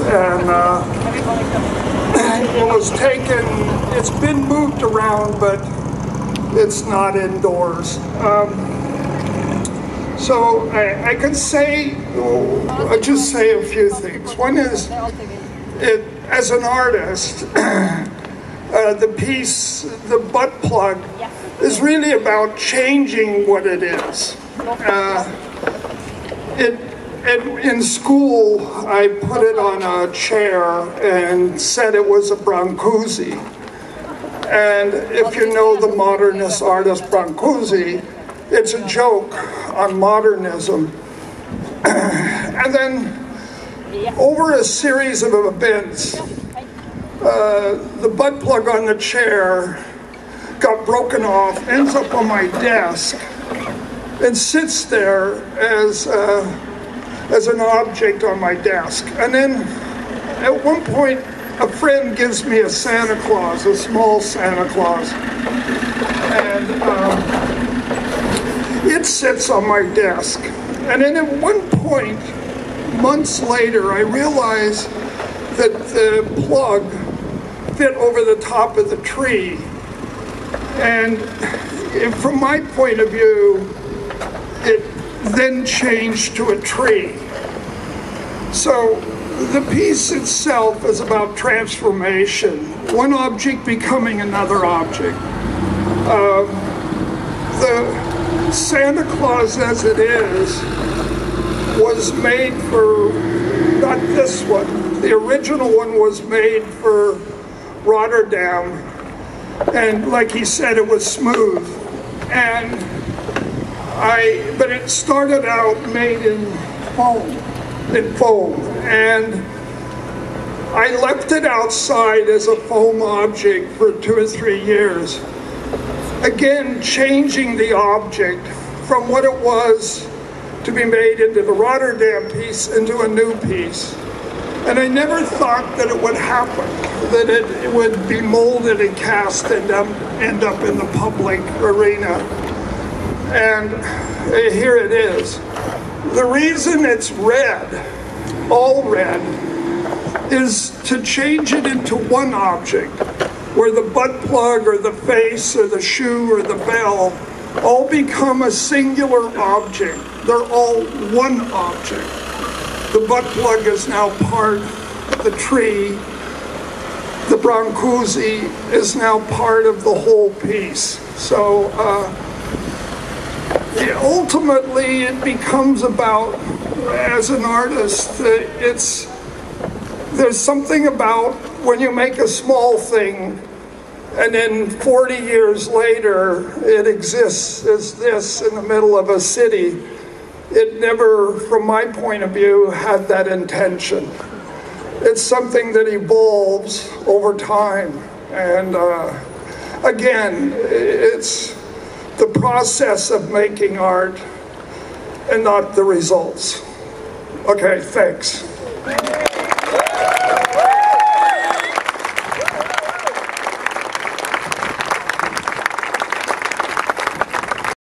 and uh, it was taken, it's been moved around, but it's not indoors. Um, so I, I can say, I'll just say a few things. One is, it, as an artist, uh, the piece, the butt plug, is really about changing what it is. Uh, it, it, in school, I put it on a chair and said it was a Brancusi. And if you know the modernist artist Brancusi, it's a joke on modernism. and then over a series of events, uh, the butt plug on the chair got broken off, ends up on my desk, and sits there as, uh, as an object on my desk. And then at one point, a friend gives me a Santa Claus, a small Santa Claus. And um, it sits on my desk. And then at one point, months later, I realized that the plug fit over the top of the tree. And from my point of view, it then changed to a tree. So the piece itself is about transformation, one object becoming another object. Uh, the Santa Claus as it is was made for, not this one, the original one was made for Rotterdam, and like he said, it was smooth. And I, but it started out made in foam, in foam, and I left it outside as a foam object for two or three years. Again, changing the object from what it was to be made into the Rotterdam piece into a new piece. And I never thought that it would happen, that it, it would be molded and cast and um, end up in the public arena. And uh, here it is. The reason it's red, all red, is to change it into one object, where the butt plug or the face or the shoe or the bell all become a singular object. They're all one object. The butt plug is now part of the tree. The Brancusi is now part of the whole piece. So uh, ultimately it becomes about, as an artist, it's, there's something about when you make a small thing and then 40 years later it exists as this in the middle of a city it never, from my point of view, had that intention. It's something that evolves over time. And uh, again, it's the process of making art and not the results. Okay, thanks.